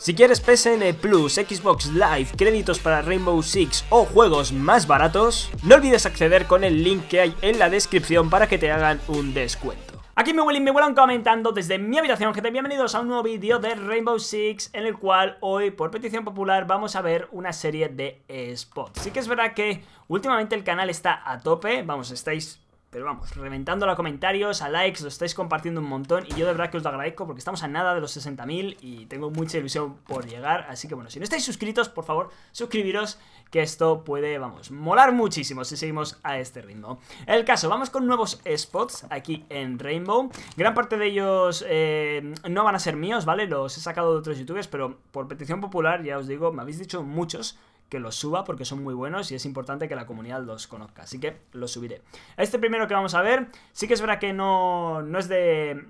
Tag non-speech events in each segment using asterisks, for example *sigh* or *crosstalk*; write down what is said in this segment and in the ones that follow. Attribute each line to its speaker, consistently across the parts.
Speaker 1: Si quieres PSN Plus, Xbox Live, créditos para Rainbow Six o juegos más baratos, no olvides acceder con el link que hay en la descripción para que te hagan un descuento. Aquí me me huelen comentando desde mi habitación, gente, bienvenidos a un nuevo vídeo de Rainbow Six En el cual hoy, por petición popular, vamos a ver una serie de spots Sí que es verdad que últimamente el canal está a tope, vamos, estáis pero vamos, reventando a comentarios, a likes, lo estáis compartiendo un montón y yo de verdad que os lo agradezco porque estamos a nada de los 60.000 y tengo mucha ilusión por llegar, así que bueno, si no estáis suscritos, por favor, suscribiros que esto puede, vamos, molar muchísimo si seguimos a este ritmo. El caso, vamos con nuevos spots aquí en Rainbow, gran parte de ellos eh, no van a ser míos, ¿vale? Los he sacado de otros youtubers, pero por petición popular, ya os digo, me habéis dicho muchos que los suba porque son muy buenos y es importante que la comunidad los conozca. Así que los subiré. Este primero que vamos a ver, sí que es verdad que no, no es de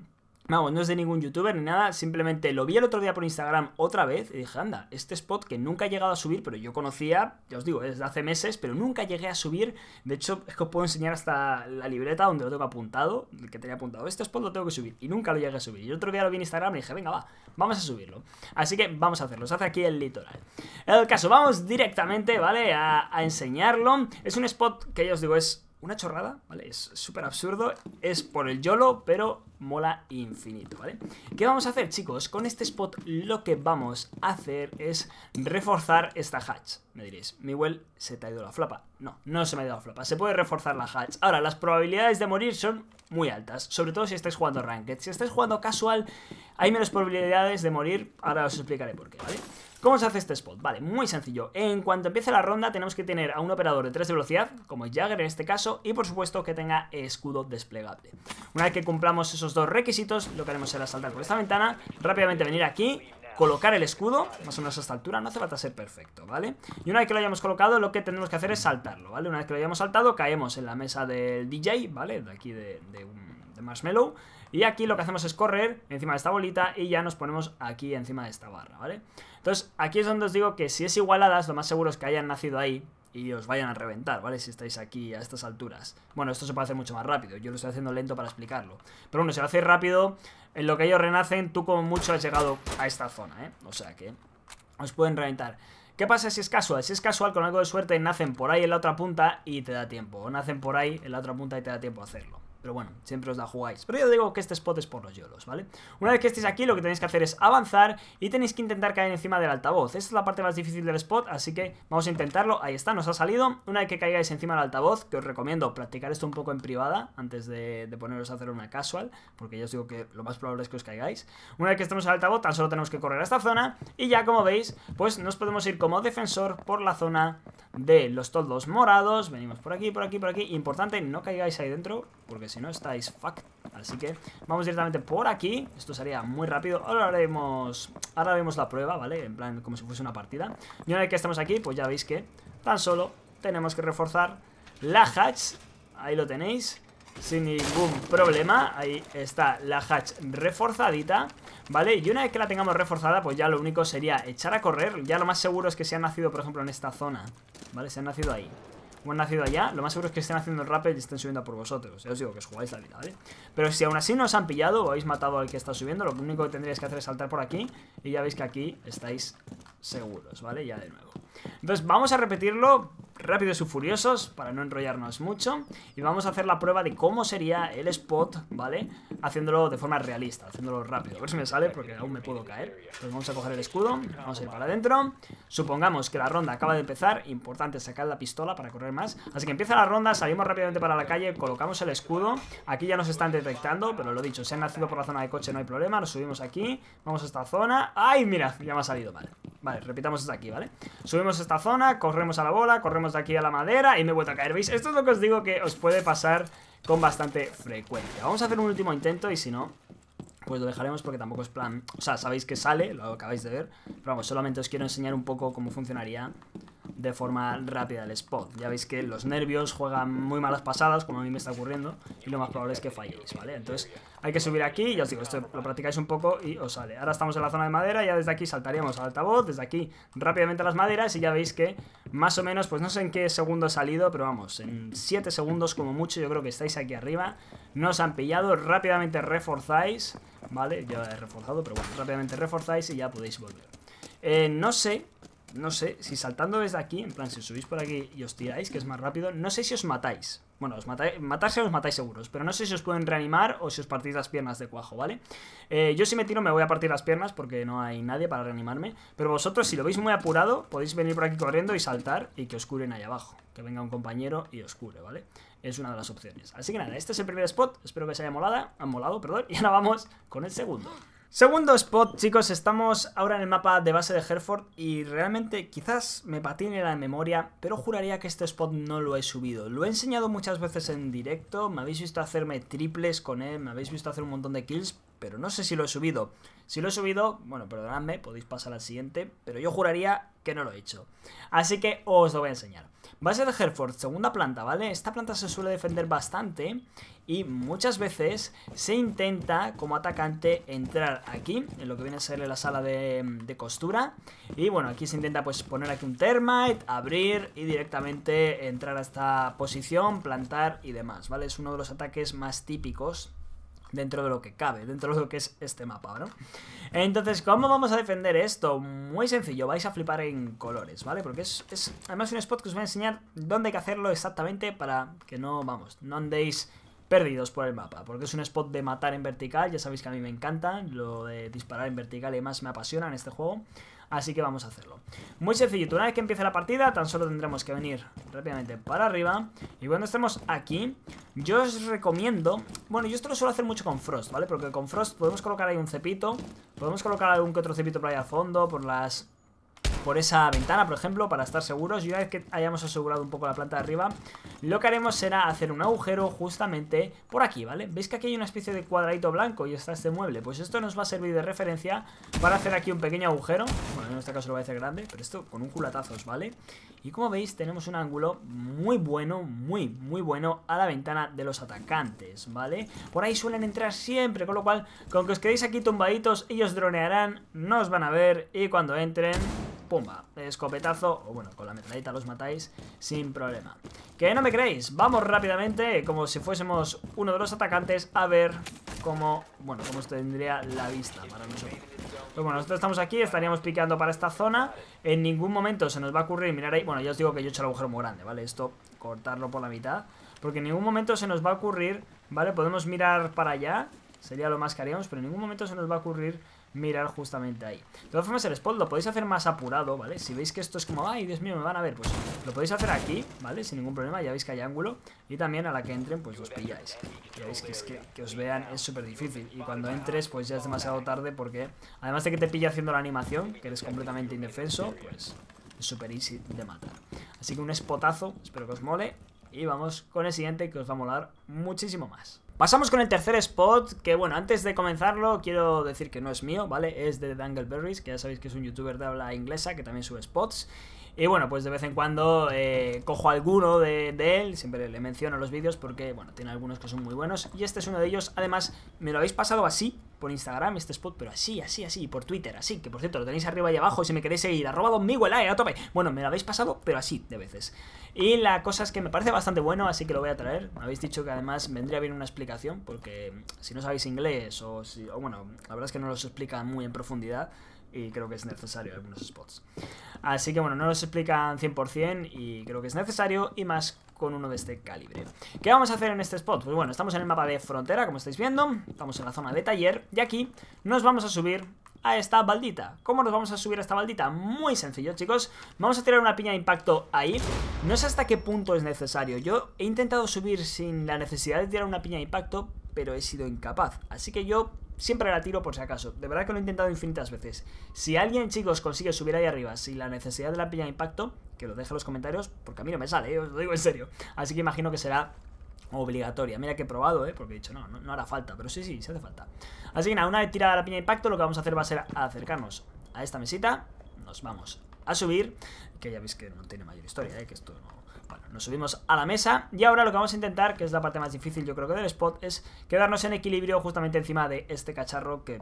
Speaker 1: Vamos, no es de ningún youtuber ni nada, simplemente lo vi el otro día por Instagram otra vez y dije, anda, este spot que nunca he llegado a subir, pero yo conocía, ya os digo, desde hace meses, pero nunca llegué a subir. De hecho, es que os puedo enseñar hasta la libreta donde lo tengo apuntado, el que tenía apuntado, este spot lo tengo que subir y nunca lo llegué a subir. Y otro día lo vi en Instagram y dije, venga, va, vamos a subirlo. Así que vamos a hacerlo, se hace aquí el litoral. En el caso, vamos directamente, ¿vale? A enseñarlo. Es un spot que ya os digo, es una chorrada, ¿vale? Es súper absurdo, es por el YOLO, pero mola infinito, ¿vale? ¿Qué vamos a hacer, chicos? Con este spot lo que vamos a hacer es reforzar esta hatch. Me diréis, Miguel, ¿se te ha ido la flapa? No, no se me ha ido la flapa, se puede reforzar la hatch. Ahora, las probabilidades de morir son muy altas, sobre todo si estáis jugando Ranked. Si estáis jugando casual, hay menos probabilidades de morir, ahora os explicaré por qué, ¿vale? ¿Cómo se hace este spot? Vale, muy sencillo. En cuanto empiece la ronda tenemos que tener a un operador de 3 de velocidad, como Jagger en este caso, y por supuesto que tenga escudo desplegable. Una vez que cumplamos esos dos requisitos, lo que haremos será saltar por esta ventana, rápidamente venir aquí, colocar el escudo, más o menos a esta altura, no hace falta ser perfecto, ¿vale? Y una vez que lo hayamos colocado, lo que tenemos que hacer es saltarlo, ¿vale? Una vez que lo hayamos saltado, caemos en la mesa del DJ, ¿vale? De aquí de, de, de Marshmallow y aquí lo que hacemos es correr encima de esta bolita y ya nos ponemos aquí encima de esta barra, ¿vale? Entonces, aquí es donde os digo que si es igualadas, lo más seguro es que hayan nacido ahí y os vayan a reventar, ¿vale? Si estáis aquí a estas alturas. Bueno, esto se puede hacer mucho más rápido, yo lo estoy haciendo lento para explicarlo. Pero bueno, si lo hacéis rápido, en lo que ellos renacen, tú como mucho has llegado a esta zona, ¿eh? O sea que os pueden reventar. ¿Qué pasa si es casual? Si es casual, con algo de suerte, nacen por ahí en la otra punta y te da tiempo. O nacen por ahí en la otra punta y te da tiempo a hacerlo. Pero bueno, siempre os la jugáis. Pero yo digo que este spot es por los yolos, ¿vale? Una vez que estéis aquí, lo que tenéis que hacer es avanzar y tenéis que intentar caer encima del altavoz. Esta es la parte más difícil del spot, así que vamos a intentarlo. Ahí está, nos ha salido. Una vez que caigáis encima del altavoz, que os recomiendo practicar esto un poco en privada antes de, poneros a hacer una casual, porque ya os digo que lo más probable es que os caigáis. Una vez que estemos el altavoz, tan solo tenemos que correr a esta zona y ya, como veis, pues nos podemos ir como defensor por la zona de los toldos morados. Venimos por aquí, por aquí, por aquí. Importante, no caigáis ahí dentro, porque si no estáis fuck. Así que vamos directamente por aquí. Esto sería muy rápido. Ahora haremos, ahora haremos la prueba, ¿vale? En plan, como si fuese una partida. Y una vez que estemos aquí, pues ya veis que tan solo tenemos que reforzar la hatch. Ahí lo tenéis sin ningún problema. Ahí está la hatch reforzadita, ¿vale? Y una vez que la tengamos reforzada, pues ya lo único sería echar a correr. Ya lo más seguro es que se han nacido, por ejemplo, en esta zona, ¿vale? Se han nacido ahí han nacido allá, lo más seguro es que estén haciendo el rappel y estén subiendo por vosotros. Ya os digo que os jugáis la vida, ¿vale? Pero si aún así no os han pillado o habéis matado al que está subiendo, lo único que tendríais que hacer es saltar por aquí y ya veis que aquí estáis seguros, ¿vale? Ya de nuevo. Entonces vamos a repetirlo rápidos y furiosos para no enrollarnos mucho y vamos a hacer la prueba de cómo sería el spot, ¿vale? Haciéndolo de forma realista, haciéndolo rápido. A ver si me sale porque aún me puedo caer. Entonces vamos a coger el escudo, vamos a ir para adentro. Supongamos que la ronda acaba de empezar, importante sacar la pistola para correr más. Así que empieza la ronda, salimos rápidamente para la calle, colocamos el escudo. Aquí ya nos están detectando, pero lo dicho, si han nacido por la zona de coche no hay problema, nos subimos aquí, vamos a esta zona. ¡Ay, mira! Ya me ha salido mal. Vale, repitamos desde aquí, ¿vale? Subimos esta zona, corremos a la bola, corremos de aquí a la madera y me he vuelto a caer, ¿veis? Esto es lo que os digo que os puede pasar con bastante frecuencia Vamos a hacer un último intento y si no, pues lo dejaremos porque tampoco es plan... O sea, sabéis que sale, lo acabáis de ver Pero vamos, solamente os quiero enseñar un poco cómo funcionaría de forma rápida el spot. Ya veis que los nervios juegan muy malas pasadas, como a mí me está ocurriendo, y lo más probable es que falléis, ¿vale? Entonces hay que subir aquí, ya os digo, esto lo practicáis un poco y os sale. Ahora estamos en la zona de madera, ya desde aquí saltaríamos al altavoz, desde aquí rápidamente a las maderas y ya veis que más o menos, pues no sé en qué segundo he salido, pero vamos, en 7 segundos como mucho yo creo que estáis aquí arriba, no os han pillado, rápidamente reforzáis, ¿vale? Yo he reforzado, pero bueno, rápidamente reforzáis y ya podéis volver. Eh, no sé, no sé, si saltando desde aquí, en plan, si subís por aquí y os tiráis, que es más rápido, no sé si os matáis. Bueno, os matáis, matarse os matáis seguros, pero no sé si os pueden reanimar o si os partís las piernas de cuajo, ¿vale? Eh, yo si me tiro me voy a partir las piernas porque no hay nadie para reanimarme, pero vosotros si lo veis muy apurado, podéis venir por aquí corriendo y saltar y que os curen ahí abajo, que venga un compañero y os cure, ¿vale? Es una de las opciones. Así que nada, este es el primer spot, espero que os haya molado, han molado, perdón, *laughs* y ahora vamos con el segundo. Segundo spot, chicos, estamos ahora en el mapa de base de Hereford y realmente quizás me patine la memoria, pero juraría que este spot no lo he subido. Lo he enseñado muchas veces en directo, me habéis visto hacerme triples con él, me habéis visto hacer un montón de kills, pero no sé si lo he subido. Si lo he subido, bueno, perdonadme, podéis pasar al siguiente, pero yo juraría que no lo he hecho. Así que os lo voy a enseñar. Base de Hereford, segunda planta, ¿vale? Esta planta se suele defender bastante y muchas veces se intenta como atacante entrar aquí, en lo que viene a ser la sala de, de costura. Y bueno, aquí se intenta pues poner aquí un termite, abrir y directamente entrar a esta posición, plantar y demás, ¿vale? Es uno de los ataques más típicos dentro de lo que cabe, dentro de lo que es este mapa, ¿no? Entonces, ¿cómo vamos a defender esto? Muy sencillo, vais a flipar en colores, ¿vale? Porque es, es además un spot que os voy a enseñar dónde hay que hacerlo exactamente para que no, vamos, no andéis perdidos por el mapa, porque es un spot de matar en vertical, ya sabéis que a mí me encanta, lo de disparar en vertical y demás me apasiona en este juego, así que vamos a hacerlo. Muy sencillito, una vez que empiece la partida, tan solo tendremos que venir rápidamente para arriba, y cuando estemos aquí, yo os recomiendo, bueno, yo esto lo suelo hacer mucho con Frost, ¿vale? Porque con Frost podemos colocar ahí un cepito, podemos colocar algún que otro cepito por ahí al fondo, por las por esa ventana, por ejemplo, para estar seguros. Y una vez que hayamos asegurado un poco la planta de arriba, lo que haremos será hacer un agujero justamente por aquí, ¿vale? ¿Veis que aquí hay una especie de cuadradito blanco y está este mueble? Pues esto nos va a servir de referencia para hacer aquí un pequeño agujero. Bueno, en este caso lo voy a hacer grande, pero esto con un culatazos, ¿vale? Y como veis, tenemos un ángulo muy bueno, muy, muy bueno a la ventana de los atacantes, ¿vale? Por ahí suelen entrar siempre, con lo cual, con que os quedéis aquí tumbaditos, ellos dronearán, no os van a ver y cuando entren pumba, escopetazo, o bueno, con la metralleta los matáis sin problema. Que no me creéis, vamos rápidamente, como si fuésemos uno de los atacantes, a ver cómo, bueno, cómo tendría la vista para nosotros. Pues bueno, nosotros estamos aquí, estaríamos piqueando para esta zona, en ningún momento se nos va a ocurrir mirar ahí, bueno, ya os digo que yo he hecho el agujero muy grande, ¿vale? Esto, cortarlo por la mitad, porque en ningún momento se nos va a ocurrir, ¿vale? Podemos mirar para allá, sería lo más que haríamos, pero en ningún momento se nos va a ocurrir mirar justamente ahí. De todas formas, el spot lo podéis hacer más apurado, ¿vale? Si veis que esto es como, ay, Dios mío, me van a ver, pues lo podéis hacer aquí, ¿vale? Sin ningún problema, ya veis que hay ángulo. Y también a la que entren, pues los pilláis. Ya veis que es que, que os vean es súper difícil. Y cuando entres, pues ya es demasiado tarde porque, además de que te pilla haciendo la animación, que eres completamente indefenso, pues es súper easy de matar. Así que un spotazo, espero que os mole. Y vamos con el siguiente que os va a molar muchísimo más. Pasamos con el tercer spot, que bueno, antes de comenzarlo quiero decir que no es mío, ¿vale? Es de Dangleberries, que ya sabéis que es un youtuber de habla inglesa que también sube spots. Y bueno, pues de vez en cuando eh, cojo alguno de, de, él, siempre le menciono los vídeos porque, bueno, tiene algunos que son muy buenos. Y este es uno de ellos, además, me lo habéis pasado así, por Instagram, este spot, pero así, así, así, y por Twitter, así, que por cierto, lo tenéis arriba y abajo si me queréis seguir, arroba Don Miguel, a tope. Bueno, me lo habéis pasado, pero así, de veces. Y la cosa es que me parece bastante bueno, así que lo voy a traer. Me habéis dicho que además vendría bien una explicación, porque si no sabéis inglés, o si, o bueno, la verdad es que no los explica muy en profundidad, y creo que es necesario algunos spots. Así que bueno, no los explican 100% y creo que es necesario y más con uno de este calibre. ¿Qué vamos a hacer en este spot? Pues bueno, estamos en el mapa de frontera, como estáis viendo, estamos en la zona de taller y aquí nos vamos a subir a esta baldita. ¿Cómo nos vamos a subir a esta baldita? Muy sencillo, chicos. Vamos a tirar una piña de impacto ahí. No sé hasta qué punto es necesario. Yo he intentado subir sin la necesidad de tirar una piña de impacto, pero he sido incapaz. Así que yo siempre la tiro por si acaso. De verdad que lo he intentado infinitas veces. Si alguien, chicos, consigue subir ahí arriba sin la necesidad de la piña de impacto, que lo deje en los comentarios, porque a mí no me sale, ¿eh? os lo digo en serio. Así que imagino que será obligatoria. Mira que he probado, ¿eh? Porque he dicho, no, no, no hará falta. Pero sí, sí, se hace falta. Así que nada, una vez tirada la piña de impacto, lo que vamos a hacer va a ser acercarnos a esta mesita. Nos vamos a subir. Que ya veis que no tiene mayor historia, ¿eh? Que esto no... Bueno, nos subimos a la mesa y ahora lo que vamos a intentar, que es la parte más difícil yo creo que del spot, es quedarnos en equilibrio justamente encima de este cacharro que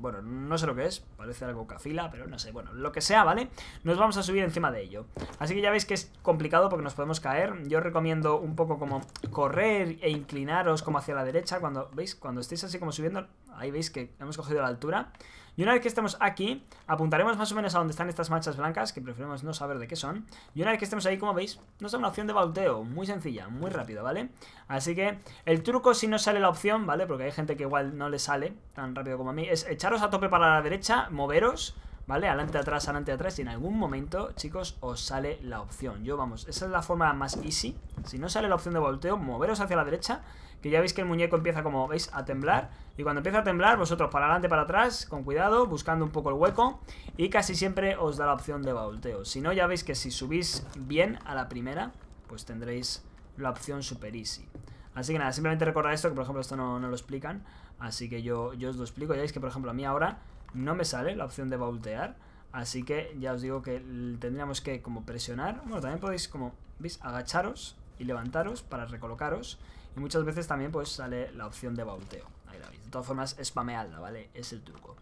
Speaker 1: bueno, no sé lo que es, parece algo cafila, pero no sé, bueno, lo que sea, ¿vale? Nos vamos a subir encima de ello. Así que ya veis que es complicado porque nos podemos caer. Yo recomiendo un poco como correr e inclinaros como hacia la derecha cuando, ¿veis? Cuando estéis así como subiendo, Ahí veis que hemos cogido la altura. Y una vez que estemos aquí, apuntaremos más o menos a donde están estas manchas blancas, que preferimos no saber de qué son. Y una vez que estemos ahí, como veis, nos da una opción de volteo, muy sencilla, muy rápido, ¿vale? Así que el truco si no sale la opción, ¿vale? Porque hay gente que igual no le sale tan rápido como a mí, es echaros a tope para la derecha, moveros ¿vale? Adelante, atrás, adelante, atrás y en algún momento, chicos, os sale la opción. Yo, vamos, esa es la forma más easy. Si no sale la opción de volteo, moveros hacia la derecha, que ya veis que el muñeco empieza, como veis, a temblar. Y cuando empieza a temblar, vosotros para adelante, para atrás, con cuidado, buscando un poco el hueco. Y casi siempre os da la opción de volteo. Si no, ya veis que si subís bien a la primera, pues tendréis la opción super easy. Así que nada, simplemente recordad esto, que por ejemplo esto no, no lo explican. Así que yo, yo os lo explico. Ya veis que por ejemplo a mí ahora no me sale la opción de voltear. Así que ya os digo que tendríamos que como presionar. Bueno, también podéis como, ¿veis? Agacharos y levantaros para recolocaros. Y muchas veces también pues sale la opción de volteo. Ahí la veis. De todas formas, spameadla, ¿vale? Es el truco.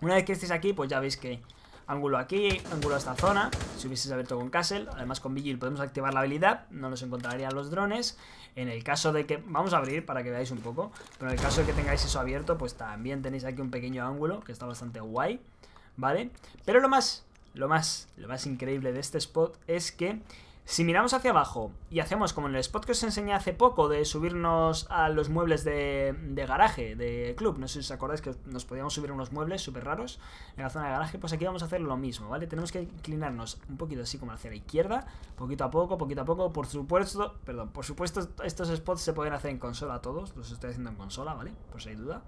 Speaker 1: Una vez que estéis aquí, pues ya veis que ángulo aquí, ángulo a esta zona, si hubieseis abierto con Castle, además con Vigil podemos activar la habilidad, no nos encontrarían los drones, en el caso de que, vamos a abrir para que veáis un poco, pero en el caso de que tengáis eso abierto, pues también tenéis aquí un pequeño ángulo, que está bastante guay, ¿vale? Pero lo más, lo más, lo más increíble de este spot es que si miramos hacia abajo y hacemos como en el spot que os enseñé hace poco de subirnos a los muebles de, garaje, de club, no sé si os acordáis que nos podíamos subir unos muebles súper raros en la zona de garaje, pues aquí vamos a hacer lo mismo, ¿vale? Tenemos que inclinarnos un poquito así como hacia la izquierda, poquito a poco, poquito a poco, por supuesto, perdón, por supuesto estos spots se pueden hacer en consola todos, los estoy haciendo en consola, ¿vale? Por si hay duda.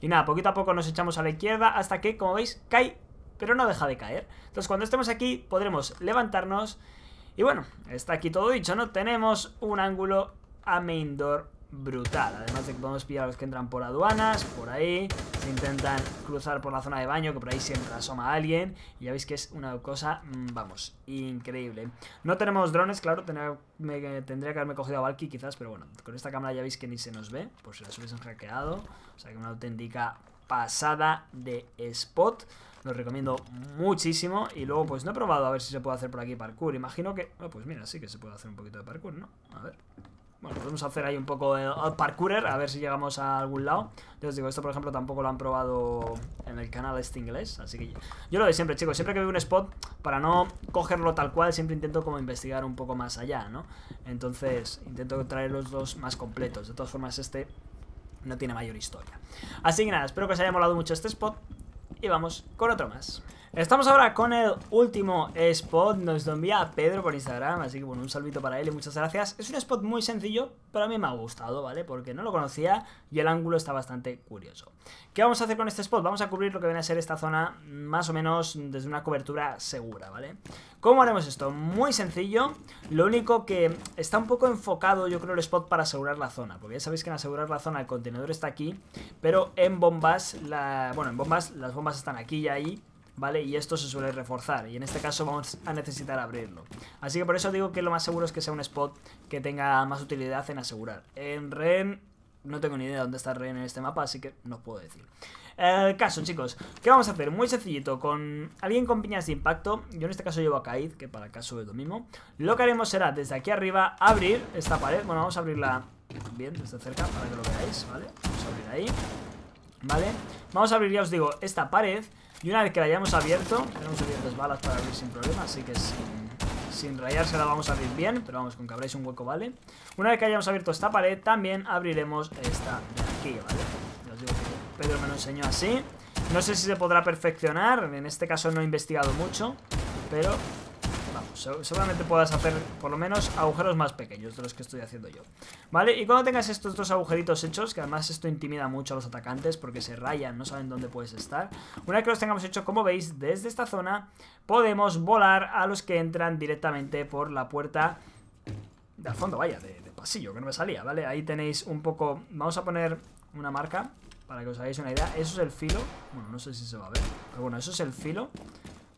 Speaker 1: Y nada, poquito a poco nos echamos a la izquierda hasta que, como veis, cae, pero no deja de caer. Entonces cuando estemos aquí podremos levantarnos y bueno, está aquí todo dicho, ¿no? Tenemos un ángulo a main door brutal. Además de que podemos pillar a los que entran por aduanas, por ahí, se intentan cruzar por la zona de baño, que por ahí siempre asoma alguien. Y ya veis que es una cosa, mm, vamos, increíble. No tenemos drones, claro, tendría, que haberme cogido a Valky quizás, pero bueno, con esta cámara ya veis que ni se nos ve, por si las hubiesen hackeado. O sea que una auténtica pasada de spot. Lo recomiendo muchísimo. Y luego, pues no he probado a ver si se puede hacer por aquí parkour. Imagino que... Oh, pues mira, sí que se puede hacer un poquito de parkour, ¿no? A ver... Bueno, podemos hacer ahí un poco de parkourer, a ver si llegamos a algún lado. Yo os digo, esto por ejemplo tampoco lo han probado en el canal este inglés, así que yo, lo de siempre, chicos, siempre que veo un spot, para no cogerlo tal cual, siempre intento como investigar un poco más allá, ¿no? Entonces, intento traer los dos más completos. De todas formas, este no tiene mayor historia. Así que nada, espero que os haya molado mucho este spot y vamos con otro más. Estamos ahora con el último spot, nos lo envía Pedro por Instagram, así que bueno, un saludito para él y muchas gracias. Es un spot muy sencillo, pero a mí me ha gustado, ¿vale? Porque no lo conocía y el ángulo está bastante curioso. ¿Qué vamos a hacer con este spot? Vamos a cubrir lo que viene a ser esta zona más o menos desde una cobertura segura, ¿vale? ¿Cómo haremos esto? Muy sencillo, lo único que está un poco enfocado yo creo el spot para asegurar la zona, porque ya sabéis que en asegurar la zona el contenedor está aquí, pero en bombas, bueno, en bombas las bombas están aquí y ahí, ¿vale? Y esto se suele reforzar y en este caso vamos a necesitar abrirlo. Así que por eso digo que lo más seguro es que sea un spot que tenga más utilidad en asegurar. En Ren no tengo ni idea de dónde está Ren en este mapa, así que no puedo decir. El caso, chicos, ¿qué vamos a hacer? Muy sencillito, con alguien con piñas de impacto, yo en este caso llevo a Kaid, que para el caso es lo mismo, lo que haremos será desde aquí arriba abrir esta pared, bueno, vamos a abrirla bien, desde cerca, para que lo veáis, ¿vale? Vamos a abrir ahí, ¿vale? Vamos a abrir, ya os digo, esta pared y una vez que la hayamos abierto, tenemos suficientes balas para abrir sin problema, así que sin, sin rayarse la vamos a abrir bien, pero vamos, con que abráis un hueco, ¿vale? Una vez que hayamos abierto esta pared, también abriremos esta de aquí, ¿vale? Os digo que Pedro me lo enseñó así. No sé si se podrá perfeccionar, en este caso no he investigado mucho, pero seguramente puedas hacer por lo menos agujeros más pequeños de los que estoy haciendo yo. ¿Vale? Y cuando tengas estos dos agujeritos hechos, que además esto intimida mucho a los atacantes porque se rayan, no saben dónde puedes estar. Una vez que los tengamos hechos, como veis, desde esta zona podemos volar a los que entran directamente por la puerta del fondo, vaya, de, de pasillo, que no me salía, ¿vale? Ahí tenéis un poco... Vamos a poner una marca para que os hagáis una idea. Eso es el filo. Bueno, no sé si se va a ver. Pero bueno, eso es el filo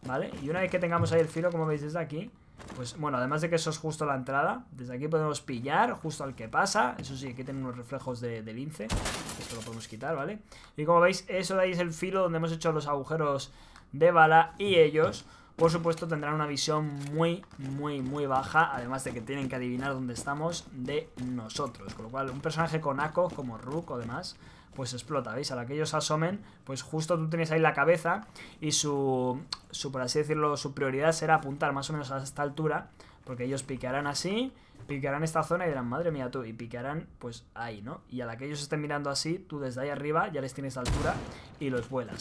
Speaker 1: ¿Vale? Y una vez que tengamos ahí el filo, como veis desde aquí Pues bueno, además de que eso es justo la entrada Desde aquí podemos pillar justo al que pasa Eso sí, aquí tiene unos reflejos de, lince Esto lo podemos quitar, ¿vale? Y como veis, eso de ahí es el filo donde hemos hecho los agujeros de bala Y ellos, por supuesto, tendrán una visión muy, muy, muy baja Además de que tienen que adivinar dónde estamos de nosotros Con lo cual, un personaje con ACO como Rook o demás pues explota, ¿veis? A la que ellos asomen, pues justo tú tienes ahí la cabeza y su, su, por así decirlo, su prioridad será apuntar más o menos a esta altura, porque ellos piquearán así, piquearán esta zona y dirán, madre mía tú, y piquearán pues ahí, ¿no? Y a la que ellos estén mirando así, tú desde ahí arriba ya les tienes altura y los vuelas.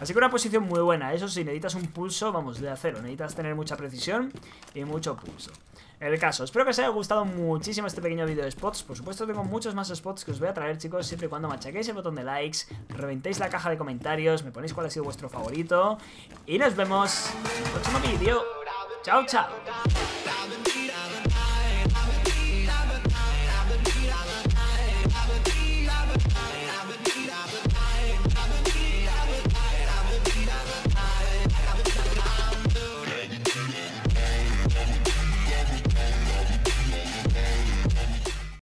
Speaker 1: Así que una posición muy buena, eso sí, necesitas un pulso, vamos, de acero, necesitas tener mucha precisión y mucho pulso. El caso, espero que os haya gustado muchísimo este pequeño vídeo de spots Por supuesto tengo muchos más spots que os voy a traer chicos Siempre y cuando machaquéis el botón de likes Reventéis la caja de comentarios Me ponéis cuál ha sido vuestro favorito Y nos vemos en el próximo vídeo Chao, chao